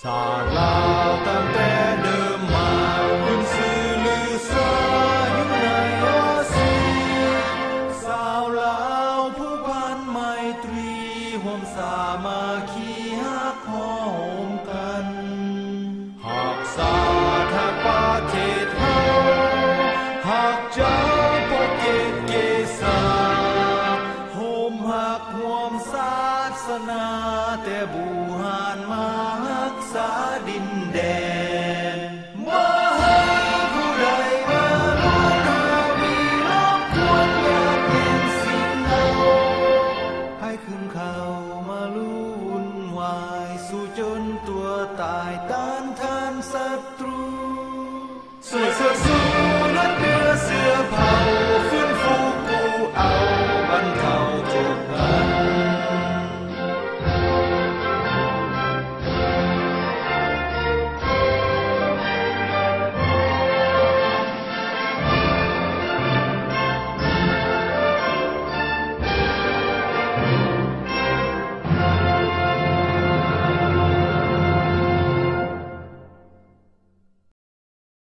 ศาลาตั้งแต่เดิมมาขึ้นสื่อลือสาอยู่ในอาซีสาวลาวผู้พันไมตรีห่วมสามาคีฮักหอมกันหากสาทาประเทศเฮาหากเจ้าปกเกตเกษาโฮมหักห่วมศาสนาแต่บูหานมาาดินแดนมาให้ผู้ใดมาล้อตาวีรอบควรแยกแยนสิ่งเราให้ขึ้นเขามาลู่วุ่นวาย สู่จนตัวตายต้านทานศัตรู